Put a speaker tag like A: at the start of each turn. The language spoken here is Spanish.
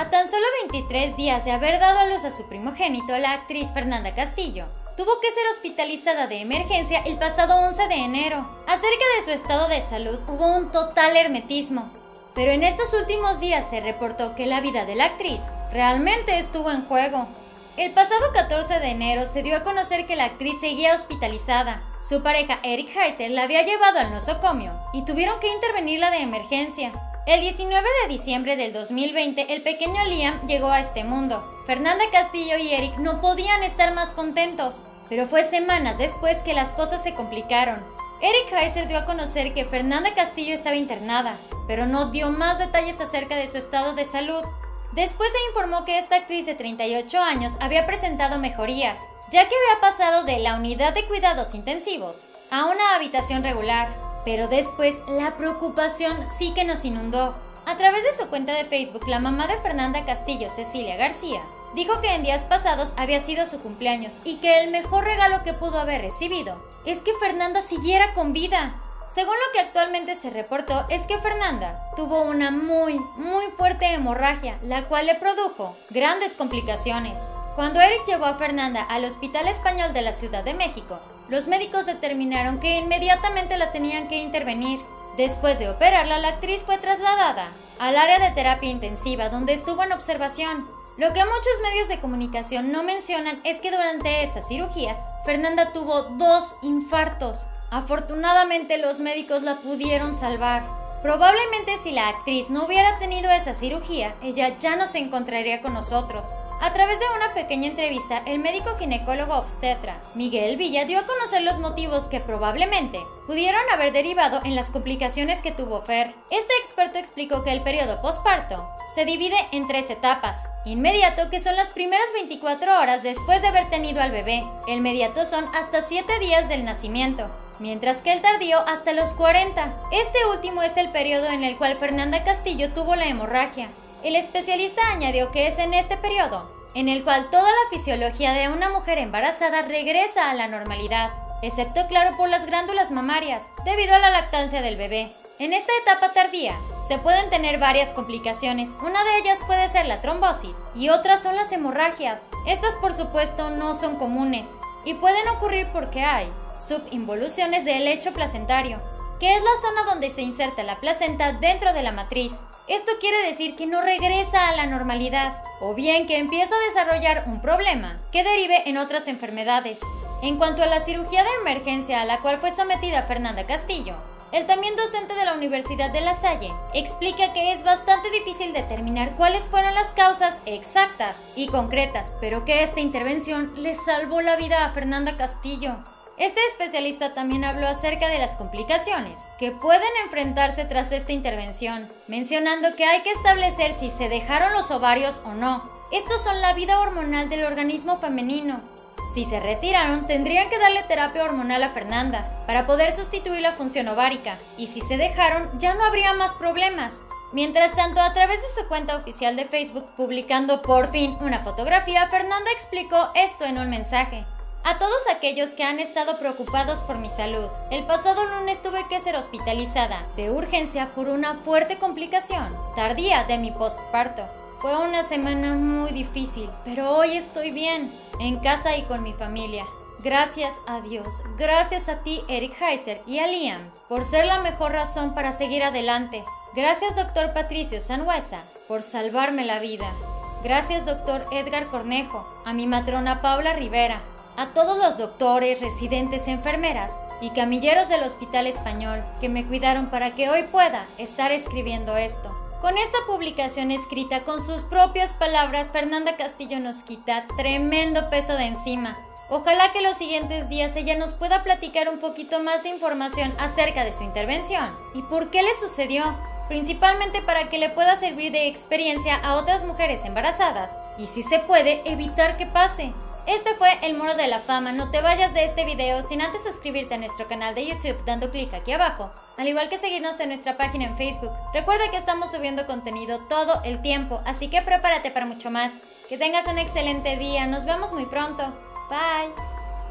A: A tan solo 23 días de haber dado a luz a su primogénito, la actriz Fernanda Castillo tuvo que ser hospitalizada de emergencia el pasado 11 de enero. Acerca de su estado de salud hubo un total hermetismo, pero en estos últimos días se reportó que la vida de la actriz realmente estuvo en juego. El pasado 14 de enero se dio a conocer que la actriz seguía hospitalizada. Su pareja Eric Heiser la había llevado al nosocomio y tuvieron que intervenirla de emergencia. El 19 de diciembre del 2020, el pequeño Liam llegó a este mundo. Fernanda Castillo y Eric no podían estar más contentos, pero fue semanas después que las cosas se complicaron. Eric Heiser dio a conocer que Fernanda Castillo estaba internada, pero no dio más detalles acerca de su estado de salud. Después se informó que esta actriz de 38 años había presentado mejorías, ya que había pasado de la unidad de cuidados intensivos a una habitación regular. Pero después la preocupación sí que nos inundó. A través de su cuenta de Facebook, la mamá de Fernanda Castillo, Cecilia García, dijo que en días pasados había sido su cumpleaños y que el mejor regalo que pudo haber recibido es que Fernanda siguiera con vida. Según lo que actualmente se reportó, es que Fernanda tuvo una muy, muy fuerte hemorragia, la cual le produjo grandes complicaciones. Cuando Eric llevó a Fernanda al Hospital Español de la Ciudad de México, los médicos determinaron que inmediatamente la tenían que intervenir. Después de operarla, la actriz fue trasladada al área de terapia intensiva, donde estuvo en observación. Lo que muchos medios de comunicación no mencionan es que durante esa cirugía, Fernanda tuvo dos infartos. Afortunadamente los médicos la pudieron salvar. Probablemente si la actriz no hubiera tenido esa cirugía, ella ya no se encontraría con nosotros. A través de una pequeña entrevista, el médico ginecólogo obstetra Miguel Villa dio a conocer los motivos que probablemente pudieron haber derivado en las complicaciones que tuvo Fer. Este experto explicó que el periodo posparto se divide en tres etapas. Inmediato, que son las primeras 24 horas después de haber tenido al bebé. El son hasta 7 días del nacimiento mientras que el tardío hasta los 40. Este último es el periodo en el cual Fernanda Castillo tuvo la hemorragia. El especialista añadió que es en este periodo en el cual toda la fisiología de una mujer embarazada regresa a la normalidad, excepto claro por las glándulas mamarias, debido a la lactancia del bebé. En esta etapa tardía se pueden tener varias complicaciones, una de ellas puede ser la trombosis y otras son las hemorragias. Estas por supuesto no son comunes y pueden ocurrir porque hay subinvoluciones del lecho placentario, que es la zona donde se inserta la placenta dentro de la matriz. Esto quiere decir que no regresa a la normalidad, o bien que empieza a desarrollar un problema que derive en otras enfermedades. En cuanto a la cirugía de emergencia a la cual fue sometida Fernanda Castillo, el también docente de la Universidad de La Salle explica que es bastante difícil determinar cuáles fueron las causas exactas y concretas, pero que esta intervención le salvó la vida a Fernanda Castillo. Este especialista también habló acerca de las complicaciones que pueden enfrentarse tras esta intervención, mencionando que hay que establecer si se dejaron los ovarios o no. Estos son la vida hormonal del organismo femenino. Si se retiraron, tendrían que darle terapia hormonal a Fernanda para poder sustituir la función ovárica, y si se dejaron, ya no habría más problemas. Mientras tanto, a través de su cuenta oficial de Facebook publicando por fin una fotografía, Fernanda explicó esto en un mensaje. A todos aquellos que han estado preocupados por mi salud, el pasado lunes tuve que ser hospitalizada de urgencia por una fuerte complicación tardía de mi postparto. Fue una semana muy difícil, pero hoy estoy bien, en casa y con mi familia. Gracias a Dios, gracias a ti Eric Heiser y a Liam por ser la mejor razón para seguir adelante. Gracias doctor Patricio Sanhuesa por salvarme la vida. Gracias doctor Edgar Cornejo, a mi matrona Paula Rivera, a todos los doctores, residentes, enfermeras y camilleros del Hospital Español que me cuidaron para que hoy pueda estar escribiendo esto. Con esta publicación escrita con sus propias palabras, Fernanda Castillo nos quita tremendo peso de encima. Ojalá que los siguientes días ella nos pueda platicar un poquito más de información acerca de su intervención y por qué le sucedió, principalmente para que le pueda servir de experiencia a otras mujeres embarazadas y si se puede evitar que pase. Este fue el Muro de la Fama. No te vayas de este video sin antes suscribirte a nuestro canal de YouTube dando clic aquí abajo, al igual que seguirnos en nuestra página en Facebook. Recuerda que estamos subiendo contenido todo el tiempo, así que prepárate para mucho más. Que tengas un excelente día. Nos vemos muy pronto. Bye.